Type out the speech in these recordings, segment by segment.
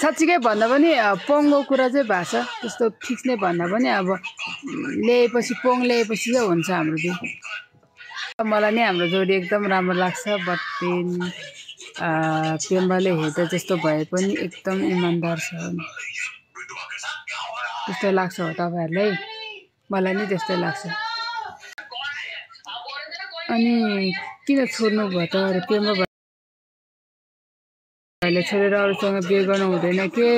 साँच्चीकै भन्दा पनि पोङको कुरा चाहिँ छ त्यस्तो फिक्स नै भन्दा पनि अब ल्याएपछि पोङ ल्याएपछि चाहिँ हुन्छ हाम्रो बिहे मलाई नै हाम्रो जोडी एकदम राम्रो लाग्छ बत्तिन पेम्बाले हेर्दा जस्तो भए पनि एकदम इमान्दार छ। त्यस्तो लाग्छ हो तपाईँहरूलाई? मलाई नै त्यस्तै लाग्छ। अनि किन छोड्नु भयो त पेम्बा भाइले छोडेर अरूसँग बिहे गर्नु हुँदैन के?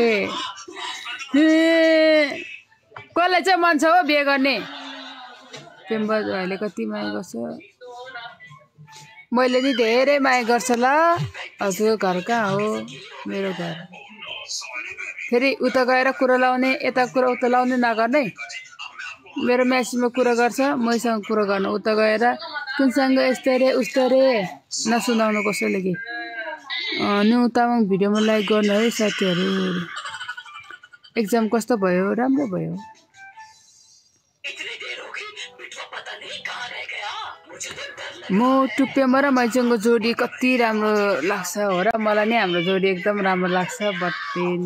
कसलाई चाहिँ मन छ हो बिहे गर्ने? पेम्बा भाइले कति माया गर्छ? मैले नि धेरै माया गर्छ ल। हजुर घर कहाँ हो? मेरो घर। फेरि उता गएर कुरा लाउने यता कुरा उता लाउने नगर्ने? मेरो म्यासेजमा कुरा गर्छ मैसँग कुरा गर्नु। उता गएर कुनसँग यस्तो रे उस्तो रे? नसुनाउनु कसैले कि? न्यु तामाङ भिडियोमा लाइक गर्नु है साथीहरू। एक्जाम कस्तो भयो? राम्रो भयो। म टुप्पेमा र मैचङको जोडी कति राम्रो लाग्छ हो र मलाई नै हाम्रो जोडी एकदम राम्रो लाग्छ बत्तिन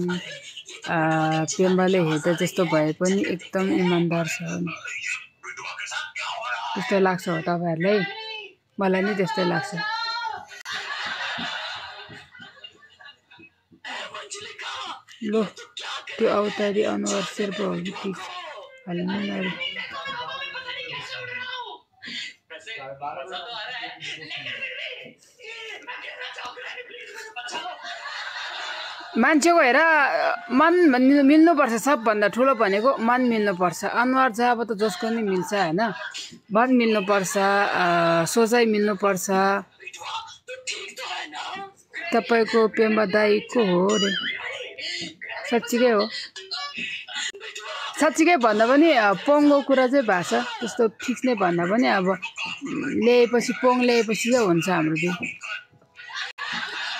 पेम्बाले हेर्दा जस्तो भए पनि एकदम इमान्दार छ। त्यस्तो लाग्छ हो तपाईँहरूलाई? मलाई नै त्यस्तै लाग्छ। लो त्यो अवतारी अनुहार शेर्पा हो कि ठिक हाल्नु अरे मान्छेको हेर मन मिल्नु मिल्नुपर्छ सबभन्दा ठुलो भनेको मन मिल्नुपर्छ अनुहार चाहिँ अब त जसको नि मिल्छ होइन मन मिल्नुपर्छ सोचाइ मिल्नुपर्छ तपाईँको पेम्बा दाई को हो रे साँच्चीकै हो साँच्चीकै भन्दा पनि पोङको कुरा चाहिँ भएको छ त्यस्तो फिक्स नै भन्दा पनि अब ल्याएपछि पोङ ल्याएपछि चाहिँ हुन्छ हाम्रो बिहे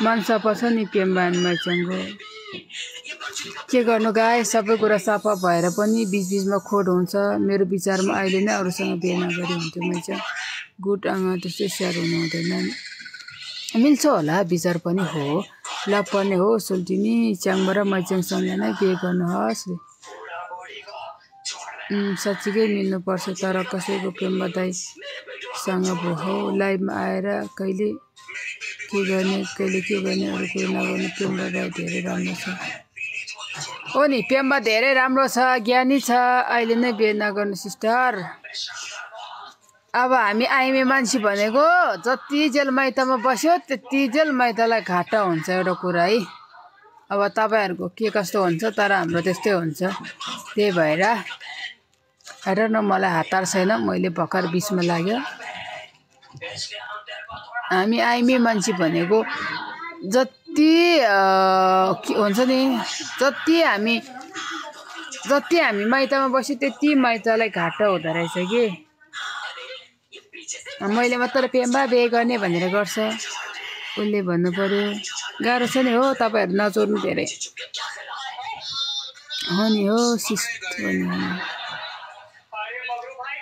मन सफा छ नि पेम्बान मैचङको के गर्नु गाए सबै कुरा सफा भएर पनि बिचबिचमा खोट हुन्छ मेरो विचारमा अहिले नै अरूसँग बिहे नगरी हुन्थ्यो मैचङ गुड त्यस्तै स्याहार हुनु हुँदैन मिल्छ होला विचार पनि हो। ल पर्ने हो सोल्टिनी च्याङबाट मैचङसँग नै बिहे गर्नुहोस्। साँच्चीकै मिल्नुपर्छ तर कसैको प्रेम दाईसँग भयो। हो लाइभमा आएर कहिले के गर्ने कहिले के गर्ने अरू कुरो नगर्ने पेम्बा दाई धेरै राम्रो छ। हो नि पेम्बा धेरै राम्रो छ ज्ञानी छ। अहिले नै बिहे नगर्नु सिस्टर। अब हामी आइमे मान्छे भनेको जति जेल माइतमा बस्यो त्यति जेल माइतलाई घाटा हुन्छ एउटा कुरा है। अब तपाईँहरूको के कस्तो हुन्छ तर हाम्रो त्यस्तै हुन्छ। त्यही भएर हेर न मलाई हतार छैन मैले भर्खर बिचमा लाग्यो। हामी आइमे मान्छे भनेको जति के हुन्छ नि जति हामी जति हामी माइतमा बस्यो त्यति माइतलाई घाटा हुँदो रहेछ कि। मैले मात्र पेम्बा बिहे गर्ने भनेर गर्छ। उसले भन्नु पऱ्यो गाह्रो छ नि हो तपाईँहरू नचोर्नु धेरै। हो नि हो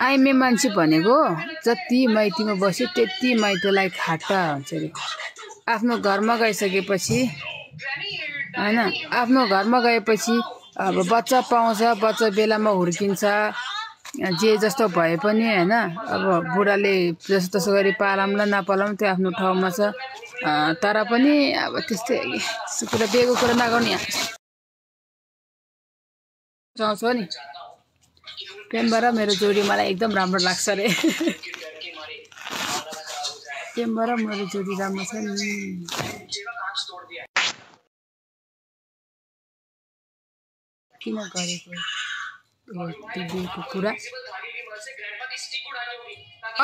आइमे मान्छे भनेको जति माइतीमा बस्यो त्यति माइतीलाई खाटा हुन्छ अरे। आफ्नो घरमा गइसकेपछि होइन आफ्नो घरमा गएपछि अब बच्चा पाउँछ बच्चा बेलामा हुर्किन्छ जे जस्तो भए पनि होइन अब बुढाले जस्तो गरी पालाउँला नपालाउँ त्यो आफ्नो ठाउँमा छ। तर पनि अब त्यस्तै कुरा बिहेको कुरा नगर्ने। चाउँछ नि। पेम्बा मेरो जोडी मलाई एकदम राम्रो लाग्छ अरे पेम्बा मेरो जोडी राम्रो छ नि। किन गरेको? कुरा।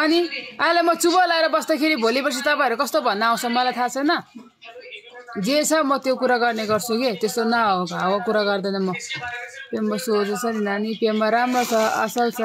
अनि अहिले म चुबो लगाएर बस्दाखेरि भोलि पर्सि तपाईँहरू कस्तो भन्न आउँछ मलाई थाहा छैन। जे छ म त्यो कुरा गर्ने गर्छु कि। त्यस्तो नहो हावा कुरा गर्दैन म। पेम्बा सोझो छ नि नानी। पेम्बा राम्रो छ असल छ।